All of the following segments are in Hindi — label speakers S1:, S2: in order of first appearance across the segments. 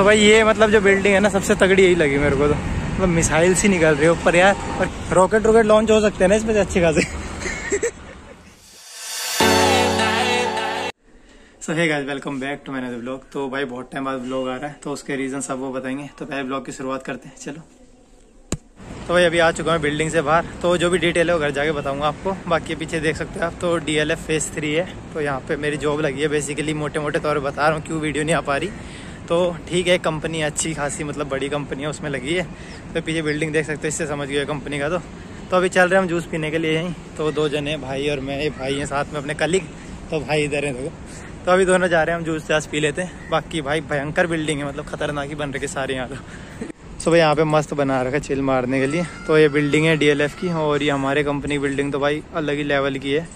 S1: तो भाई ये मतलब जो बिल्डिंग है ना, सबसे तगड़ी यही लगी मेरे को तो। मतलब मिसाइल सी निकल रही है ऊपर यार। और रॉकेट रॉकेट लॉन्च हो सकते हैं ना इसमें अच्छे खासे। So hey guys welcome back to my vlog तो भाई बहुत टाइम बाद ब्लॉग आ रहा है तो उसके रीजन सब वो बताएँगे। तो पहले ब्लॉग की शुरुआत करते हैं, चलो। तो भाई अभी आ चुका हूँ बिल्डिंग से बाहर। तो जो भी डिटेल है वो घर जाके बताऊँगा आपको। बाकी पीछे देख सकते हैं आप तो डी डीएलएफ फ़ेज़ थ्री है। तो यहाँ पे मेरी जॉब लगी है बेसिकली मोटे मोटे तौर पर बता रहा हूँ, क्यों वीडियो नहीं आ पा रही। तो ठीक है कंपनी अच्छी खासी मतलब बड़ी कंपनी है, उसमें लगी है। तो पीछे बिल्डिंग देख सकते हो, इससे समझ गए कंपनी का तो। तो अभी चल रहे हैं हम जूस पीने के लिए यहीं। तो दो जने, भाई और मैं भाई हैं साथ में अपने कलीग तो भाई इधर हैं देखो। तो अभी दोनों जा रहे हैं हम जूस जास पी लेते हैं। बाकी भाई भयंकर बिल्डिंग है मतलब खतरनाक ही बन रखे सारे यहाँ तो। सुबह यहाँ पे मस्त बना रखा चिल मारने के लिए। तो ये बिल्डिंग है डीएलएफ की, और ये हमारे कंपनी की बिल्डिंग तो भाई अलग ही लेवल की है।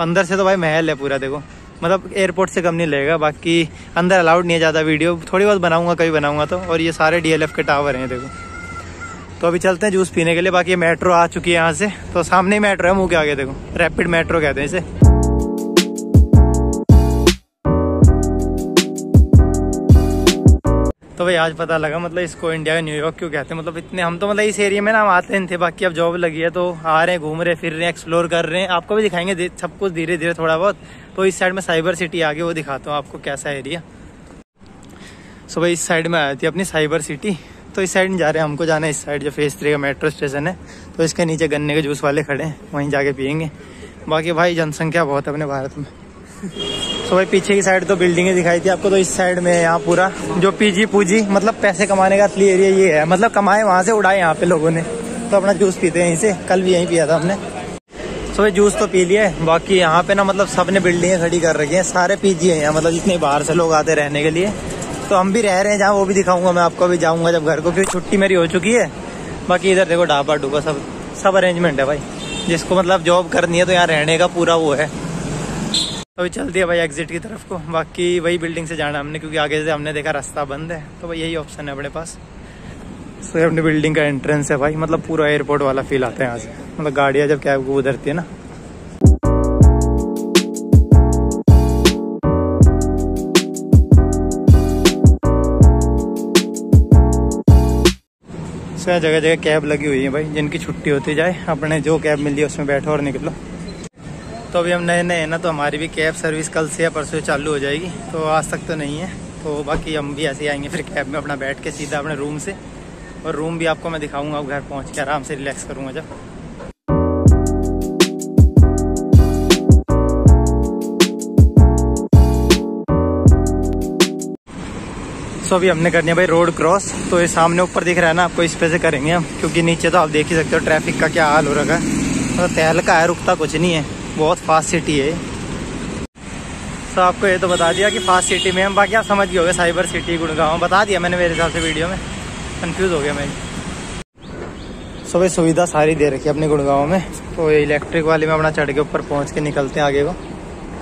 S1: अंदर से तो भाई महल है पूरा, देखो। मतलब एयरपोर्ट से कम नहीं लगेगा बाकी अंदर अलाउड नहीं है ज़्यादा वीडियो थोड़ी बहुत बनाऊँगा, कभी बनाऊँगा तो। और ये सारे डीएलएफ के टावर हैं, देखो। तो अभी चलते हैं जूस पीने के लिए, बाकी मेट्रो आ चुकी है यहाँ से। तो सामने ही मेट्रो है, मुँह के आगे देखो। रैपिड मेट्रो कहते हैं इसे। तो भाई आज पता लगा मतलब इसको इंडिया का न्यूयॉर्क क्यों कहते हैं? मतलब इतने हम तो मतलब इस एरिया में ना हम आते नहीं थे, बाकी अब जॉब लगी है तो आ रहे हैं, घूम रहे फिर रहे हैं एक्सप्लोर कर रहे हैं। आपको भी दिखाएँगे सब कुछ धीरे धीरे थोड़ा बहुत तो इस साइड में साइबर सिटी आगे वो दिखाता हूँ आपको कैसा एरिया सो भाई इस साइड में आई थी अपनी साइबर सिटी तो इस साइड नहीं जा रहे हैं हमको जाना है इस साइड जो फेस थ्री का मेट्रो स्टेशन है। तो इसके नीचे गन्ने के जूस वाले खड़े हैं, वहीं जाके पियेंगे। बाकी भाई जनसंख्या बहुत है अपने भारत में। तो भाई, पीछे की साइड तो बिल्डिंगें दिखाई थी आपको तो इस साइड में यहाँ पूरा, जो पीजी पूजी मतलब पैसे कमाने का असली एरिया ये है मतलब कमाए वहाँ से उड़ाए यहाँ पे लोगों ने। तो अपना जूस पीते हैं यहीं से कल भी यहीं पिया था हमने। तो भाई, जूस तो पी लिया बाकी यहाँ पे ना मतलब सबने बिल्डिंगें खड़ी कर रखी हैं, सारे पीजी हैं यहाँ मतलब जितने बाहर से लोग आते रहने के लिए। तो हम भी रह रहे हैं जहाँ, वो भी दिखाऊँगा मैं आपको भी जाऊँगा जब घर को, क्योंकि छुट्टी मेरी हो चुकी है। बाकी इधर देखो ढाबा डूबा सब सब अरेंजमेंट है भाई, जिसको मतलब जॉब करनी है तो यहाँ रहने का पूरा वो है। अभी चलती है भाई एग्जिट की तरफ़ को। बाकी वही बिल्डिंग से जाना हमने, क्योंकि आगे से हमने देखा रास्ता बंद है। तो भाई यही ऑप्शन है अपने पास। सो ये अपनी बिल्डिंग का एंट्रेंस है भाई। मतलब पूरा एयरपोर्ट वाला फील आता है यहाँ से। मतलब गाड़ियाँ जब कैब को उधरती है ना। सो जगह जगह कैब लगी हुई है भाई। जिनकी छुट्टी होती जाए, अपने जो कैब मिल है उसमें बैठो और निकलो। तो अभी हम नए नए हैं ना तो हमारी भी कैब सर्विस कल से या परसों चालू हो जाएगी। तो आज तक तो नहीं है। तो बाकी हम भी ऐसे ही आएँगे फिर कैब में अपना बैठ के सीधा अपने रूम से। और रूम भी आपको मैं दिखाऊँगा घर पहुँच के आराम से रिलैक्स करूँगा जब। सो अभी हमने करनी है भाई रोड क्रॉस तो ये सामने ऊपर दिख रहा है ना, आपको इस पे से करेंगे हम। क्योंकि नीचे तो आप देख ही सकते हो ट्रैफ़िक का क्या हाल हो रखा है। मतलब तहलका है, रुकता कुछ नहीं है। बहुत फास्ट सिटी है। तो आपको ये तो बता दिया कि फास्ट सिटी में हम बाकी आप समझ गए होगे साइबर सिटी गुड़गांव। बता दिया मैंने मेरे हिसाब से वीडियो में। कंफ्यूज हो गया मैं। सो भाई सुविधा सारी दे रखी है अपने गुड़गांव में। तो ये इलेक्ट्रिक वाले में अपना चढ़ के ऊपर पहुँच के निकलते हैं आगे को।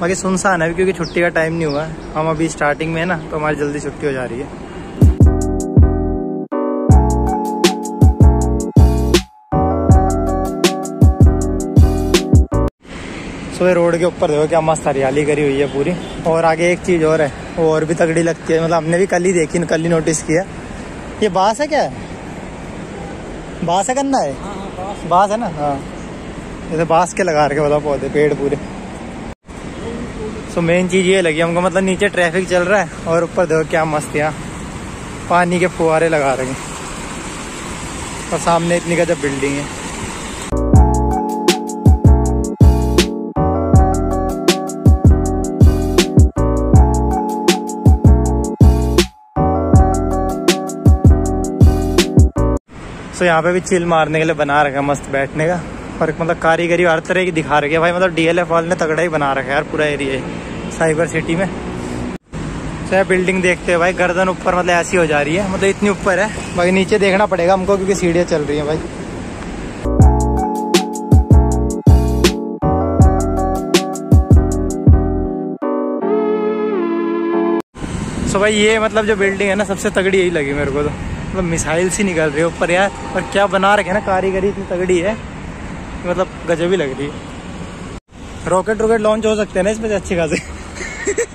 S1: बाकी सुनसान है, क्योंकि छुट्टी का टाइम नहीं हुआ। है हम अभी स्टार्टिंग में है ना तो हमारी जल्दी छुट्टी हो जा रही है। सुबह रोड के ऊपर देखो क्या मस्त हरियाली करी हुई है पूरी। और आगे एक चीज़ और है वो और भी तगड़ी लगती है। मतलब हमने भी कल ही देखी कल ही नोटिस किया। ये बास है क्या? बास है करना है? बास है। ना? हाँ। जैसे बास के लगा रखे बताओ पौधे पेड़ पूरे। सो मेन चीज़ ये लगी हमको मतलब नीचे ट्रैफ़िक चल रहा है और ऊपर देखो क्या मस्त यहाँ। पानी के फुहारे लगा रखे। और सामने इतनी गजब बिल्डिंग है। तो यहाँ पे भी चिल मारने के लिए बना रखा है मस्त बैठने का। और मतलब कारीगरी हर तरह की दिखा रखी है। भाई मतलब डीएलएफ वाले ने तगड़ा ही बना रखा है यार पूरा एरिया साइबर सिटी में। तो यार बिल्डिंग देखते हैं भाई, गर्दन ऊपर मतलब ऐसी हो जा रही है मतलब इतनी ऊपर है। बाकी नीचे देखना पड़ेगा हमको क्योंकि सीढ़ियाँ चल रही है भाई। सो भाई ये मतलब जो बिल्डिंग है ना, सबसे तगड़ी यही लगी मेरे को तो। मतलब मिसाइल सी निकल रही है ऊपर यार। और क्या बना रखे ना, कारीगरी इतनी तगड़ी है मतलब गजब ही लग रही है। रॉकेट रॉकेट लॉन्च हो सकते हैं ना इसमें अच्छे खासे।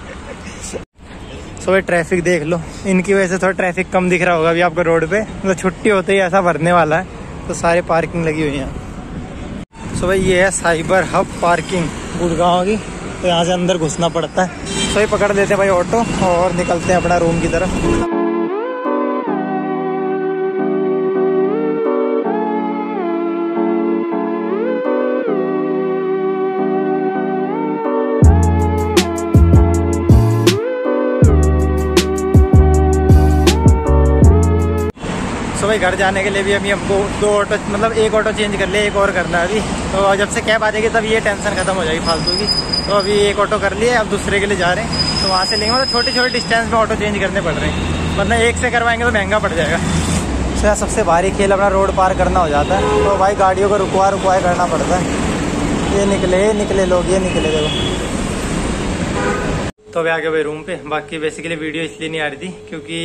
S1: सो भाई ट्रैफ़िक देख लो। इनकी वजह से थोड़ा ट्रैफ़िक कम दिख रहा होगा अभी आपको रोड पे। मतलब छुट्टी होते ही ऐसा भरने वाला है तो सारे पार्किंग लगी हुई है। सो भाई, ये है साइबर हब पार्किंग गुड़गांव की। तो यहाँ से अंदर घुसना पड़ता है। सो ये पकड़ लेते हैं भाई ऑटो और निकलते हैं अपना रूम की तरफ़। भाई घर जाने के लिए भी अभी हमको दो ऑटो मतलब एक ऑटो चेंज कर लिया एक और करना है अभी। तो जब से कैब आ जाएगी तब ये टेंशन खत्म हो जाएगी फालतू की। तो अभी एक ऑटो कर लिए अब दूसरे के लिए जा रहे हैं। तो वहाँ से लेंगे मतलब छोटे छोटे डिस्टेंस में ऑटो चेंज करने पड़ रहे हैं। मतलब एक से करवाएँगे तो महँगा पड़ जाएगा। तो सबसे भारी खेल अपना रोड पार करना हो जाता है। तो भाई गाड़ियों को रुकवा रुकवाए करना पड़ता है। ये निकले ये निकले लोग ये निकले देखो। तो अभी आगे भाई रूम पे। बाकी बेसिकली वीडियो इसलिए नहीं आ रही थी क्योंकि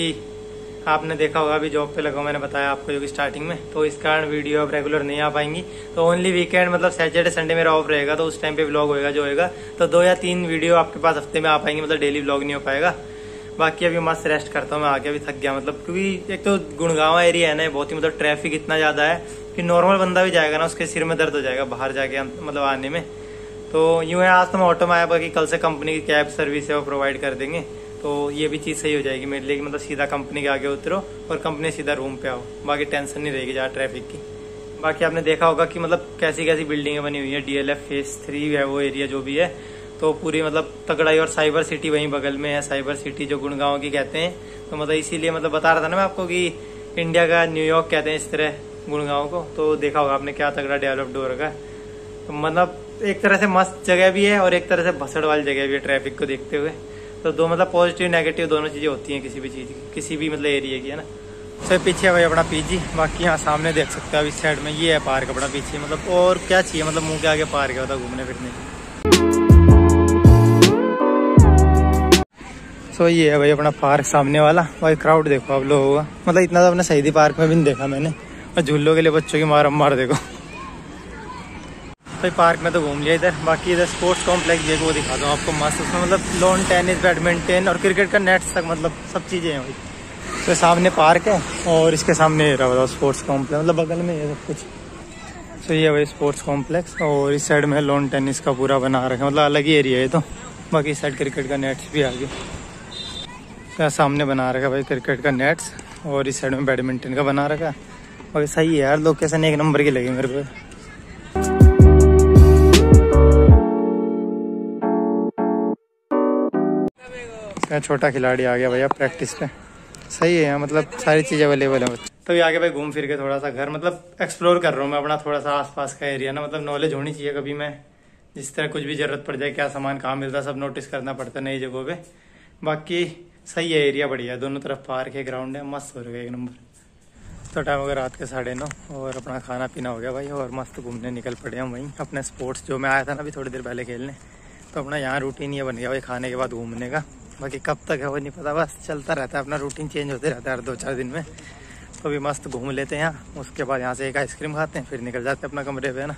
S1: आपने देखा होगा, अभी जॉब पे लगा मैंने बताया आपको जो स्टार्टिंग में। तो इस कारण वीडियो अब रेगुलर नहीं आ पाएँगी। तो ओनली वीकेंड मतलब सैटरडे संडे मेरा ऑफ़ रहेगा तो उस टाइम पे ब्लॉग होएगा, जो होएगा। तो दो या तीन वीडियो आपके पास हफ़्ते में आ पाएँगे मतलब डेली ब्लॉग नहीं हो पाएगा। बाकी अभी मस्त रेस्ट करता हूँ मैं, आगे अभी थक गया मतलब क्योंकि एक तो गुड़गावा एरिया है ना बहुत ही मतलब ट्रैफ़िक इतना ज़्यादा है कि नॉर्मल बंदा भी जाएगा ना, उसके सिर में दर्द हो जाएगा बाहर जाके मतलब आने में। तो यूँ है, आज तो मैं ऑटो में आया कि कल से कंपनी की कैब सर्विस है, वो प्रोवाइड कर देंगे। तो ये भी चीज़ सही हो जाएगी मेरे लिए कि मतलब सीधा कंपनी के आगे उतरो और कंपनी सीधा रूम पे आओ। बाकी टेंशन नहीं रहेगी ज़्यादा ट्रैफ़िक की। बाकी आपने देखा होगा कि मतलब कैसी कैसी बिल्डिंगें बनी हुई है डीएलएफ फेस थ्री है वो एरिया जो भी है। तो पूरी मतलब तगड़ाई और साइबर सिटी वहीं बगल में है। साइबर सिटी जो गुड़गांव की कहते हैं। तो मतलब इसीलिए मतलब बता रहा था ना मैं आपको कि इंडिया का न्यूयॉर्क कहते हैं इस तरह गुड़गांव को। तो देखा होगा आपने क्या तगड़ा डेवलप्ड हो रखा है। तो मतलब एक तरह से मस्त जगह भी है और एक तरह से भसड़ वाली जगह भी है ट्रैफ़िक को देखते हुए। तो दो मतलब पॉजिटिव नेगेटिव दोनों चीज़ें होती हैं किसी भी चीज़ की, किसी भी मतलब एरिया की, है ना? सर पीछे है भाई अपना पीजी बाकी यहाँ सामने देख सकते हो, इस साइड में ये है पार्क अपना पीछे मतलब और क्या चाहिए मतलब मुँह के आगे पार्क है घूमने फिरने की। सो ये है भाई अपना पार्क सामने वाला, भाई क्राउड देखो आप लोगों का। मतलब इतना तो अपने सही पार्क में भी नहीं देखा मैंने, और झूलों के लिए बच्चों की मार मार देखो। भाई पार्क में तो घूम लिया इधर। बाकी इधर स्पोर्ट्स कॉम्प्लेक्स भी वो दिखा दो आपको मस्त। उसमें मतलब लॉन टेनिस बैडमिंटन और क्रिकेट का नेट्स तक मतलब सब चीज़ें हैं भाई। तो सामने पार्क है और इसके सामने रहा स्पोर्ट्स कॉम्प्लेक्स मतलब बगल में ये सब कुछ। तो ये भाई स्पोर्ट्स कॉम्प्लेक्स और इस साइड में लॉन टेनिस का पूरा बना रखा है। मतलब अलग ही एरिया है तो। बाकी साइड क्रिकेट का नेट्स भी आ गए तो सामने बना रखा भाई क्रिकेट का नेट्स और इस साइड में बैडमिंटन का बना रखा बाकी सही है यार लोकेशन एक नंबर की लगी मेरे को। इसका छोटा खिलाड़ी आ गया भैया प्रैक्टिस पे। सही है मतलब सारी चीज़ अवेलेबल है। तो भी आगे भाई घूम फिर के थोड़ा सा घर मतलब एक्सप्लोर कर रहा हूँ मैं अपना थोड़ा सा आसपास का एरिया ना मतलब नॉलेज होनी चाहिए कभी मैं। जिस तरह कुछ भी ज़रूरत पड़ जाए, क्या सामान कहाँ मिलता सब नोटिस करना पड़ता नई जगहों पे। बाकी सही है एरिया बढ़िया दोनों तरफ़ पार्क है ग्राउंड है, मस्त हो गया एक नंबर तो टाइम हो गया रात के साढ़े नौ, और अपना खाना पीना हो गया भाई, और मस्त घूमने निकल पड़े हम वहीं। अपने स्पोर्ट्स जो मैं आया था ना अभी थोड़ी देर पहले खेलने तो अपना यहाँ रूटीन ये बन गया भाई, खाने के बाद घूमने का। बाकी कब तक है वो नहीं पता बस चलता रहता है अपना रूटीन चेंज होते रहता है हर दो चार दिन में। तो अभी मस्त घूम लेते हैं यहाँ उसके बाद यहाँ से एक आइसक्रीम खाते हैं फिर निकल जाते हैं अपना कमरे पे है ना।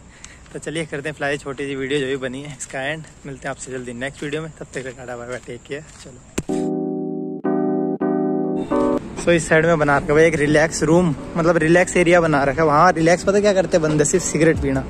S1: तो चलिए करते हैं फ्लाई छोटी सी वीडियो जो भी बनी है इसका एंड मिलते हैं आपसे जल्दी नेक्स्ट वीडियो में तब तक tata bye bye take care चलो। सो so, इस साइड में बना रखा भाई एक रिलैक्स रूम मतलब रिलैक्स एरिया बना रखा है। वहाँ रिलैक्स पता क्या करते हैं बंदे सिर्फ़ सिगरेट पीना।